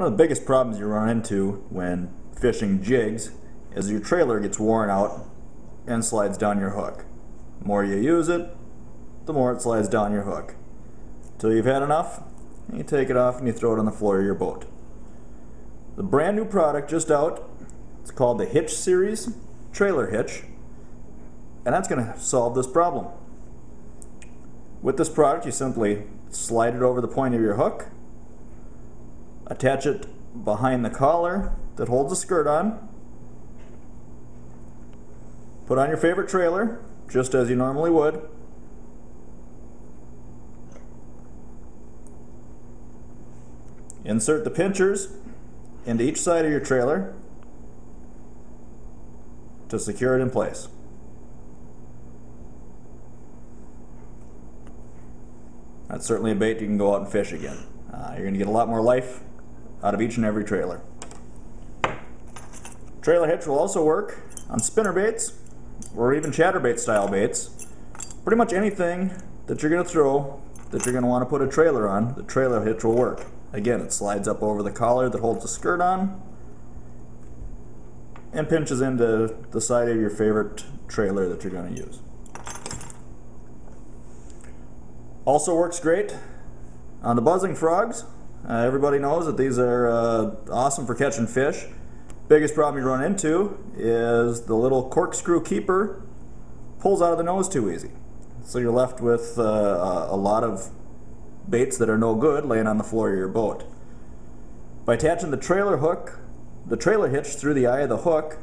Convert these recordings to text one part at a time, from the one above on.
One of the biggest problems you run into when fishing jigs is your trailer gets worn out and slides down your hook. The more you use it, the more it slides down your hook. Till you've had enough, and you take it off and you throw it on the floor of your boat. The brand new product just out, it's called the Hitch Series Trailer Hitch, and that's going to solve this problem. With this product, you simply slide it over the point of your hook, attach it behind the collar that holds the skirt on, put on your favorite trailer, just as you normally would, insert the pinchers into each side of your trailer to secure it in place. That's certainly a bait you can go out and fish again. Uh, you're going to get a lot more life out of each and every trailer. Trailer hitch will also work on spinner baits or even chatterbait style baits. Pretty much anything that you're going to throw that you're going to want to put a trailer on, the trailer hitch will work. Again, it slides up over the collar that holds the skirt on and pinches into the side of your favorite trailer that you're going to use. Also works great on the buzzing frogs. Uh, everybody knows that these are uh, awesome for catching fish. Biggest problem you run into is the little corkscrew keeper pulls out of the nose too easy. So you're left with uh, a lot of baits that are no good laying on the floor of your boat. By attaching the trailer hook, the trailer hitch through the eye of the hook,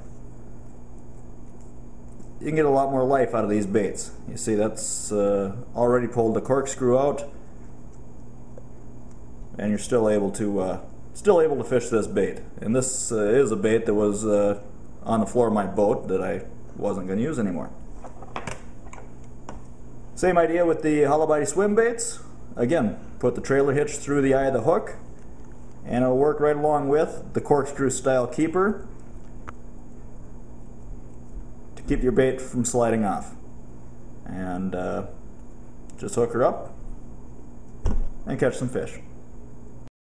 you can get a lot more life out of these baits. You see that's uh, already pulled the corkscrew out and you're still able to uh, still able to fish this bait. And this uh, is a bait that was uh, on the floor of my boat that I wasn't going to use anymore. Same idea with the hollow body swim baits. Again, put the trailer hitch through the eye of the hook and it'll work right along with the corkscrew style keeper to keep your bait from sliding off. And uh, just hook her up and catch some fish.